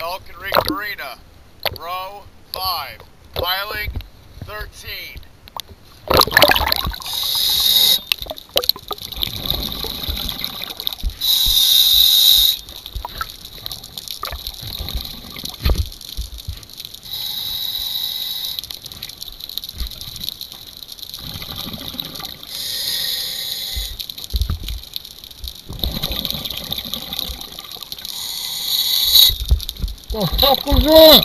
Falcon Rig Marina, row 5, piling 13. 我操，不用！